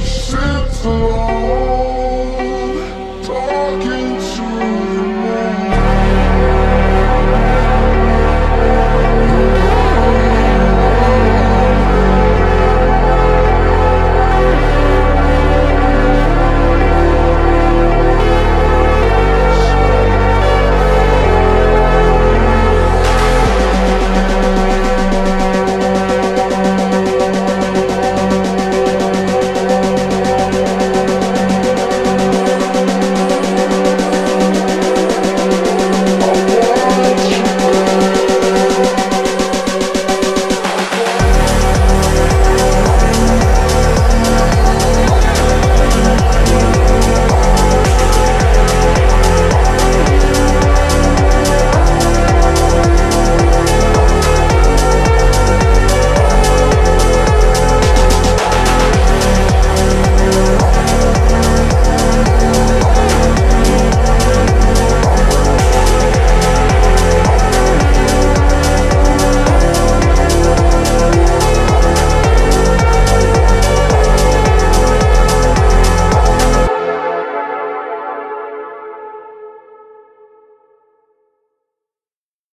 Santa